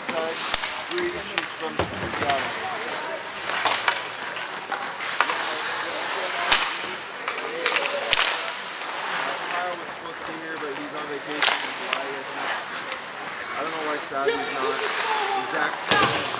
side, Bree, she's from Seattle. vacation in Hawaii. I don't know why Savvy's not. Zach's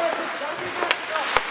します。